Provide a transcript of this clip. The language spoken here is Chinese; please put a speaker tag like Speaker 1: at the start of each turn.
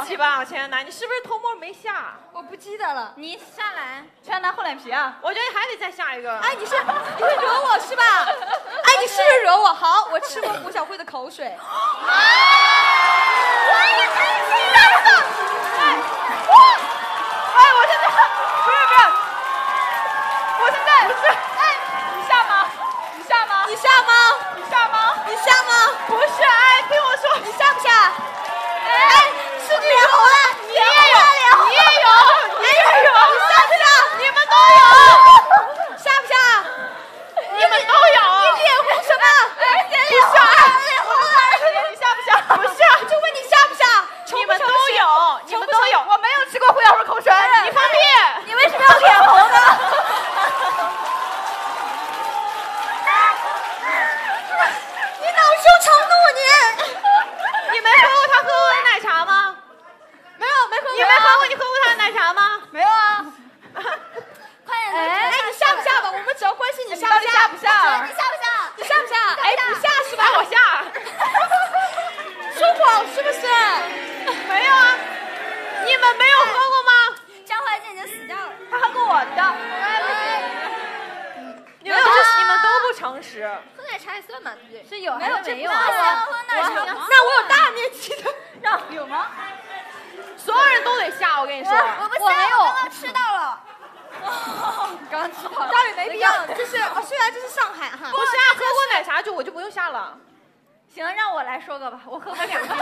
Speaker 1: 不起吧，亲爱的，你是不是偷摸没下？
Speaker 2: 我不记得了。
Speaker 3: 你下来，
Speaker 4: 全拿厚脸皮啊！
Speaker 1: 我觉得你还得再下一个。
Speaker 2: 哎，你是你是惹我是吧？哎，你是不是惹我？好，我吃过胡小慧的口水。
Speaker 4: 哎，我现在不是不是，我现在不是，哎，你下吗？你下吗？
Speaker 2: 你下吗？
Speaker 4: 你下吗？
Speaker 2: 你下吗？
Speaker 4: 不是，哎，听我说，
Speaker 2: 你下不下？
Speaker 4: 哎，
Speaker 2: 是你脸红了，
Speaker 4: 你也有，你也有，你也有，
Speaker 2: 你下不下？
Speaker 4: 你们都有，
Speaker 2: 下不下？
Speaker 4: 你们都有，
Speaker 2: 你脸红什么？
Speaker 4: 哎，不下，脸红了，你下不下？不下，
Speaker 2: 就问你下不下？
Speaker 4: 你们都有，你们都有，我没有吃过胡小慧口水，你放屁！
Speaker 2: 你为什么要脸红呢？你恼羞成怒你！
Speaker 1: 你没喝过他喝过的奶茶吗？
Speaker 2: 没有没喝过。
Speaker 1: 你没喝过你喝过他的奶茶吗？
Speaker 4: 没有啊。
Speaker 3: 快点！
Speaker 2: 哎，你下不下吧？我们只要关心你下不
Speaker 4: 下不下？
Speaker 3: 你下不下？
Speaker 2: 你下不下？哎，不下是吧？
Speaker 1: 我下。
Speaker 2: 说谎是不是？
Speaker 1: 没有啊。你们没有喝过吗？
Speaker 3: 张怀瑾已经死掉了。
Speaker 4: 他喝过我的。
Speaker 1: 你们都你们都不诚实。
Speaker 3: 喝奶茶也算嘛，对不对？
Speaker 4: 是有
Speaker 2: 没有
Speaker 4: 还是没有
Speaker 2: 这不算
Speaker 4: 啊？
Speaker 3: 喝奶茶。
Speaker 2: 那我有大面积的。
Speaker 4: 让有吗？
Speaker 1: 所下，我跟你说。
Speaker 3: 我不下，
Speaker 2: 我没有
Speaker 3: 刚刚吃到了。
Speaker 4: 刚刚知道。
Speaker 2: 倒也没必要，就是哦，虽然这是上海哈。
Speaker 1: 不是啊，喝过奶茶就我就不用下了。
Speaker 4: 行，让我来说个吧，我喝过两瓶。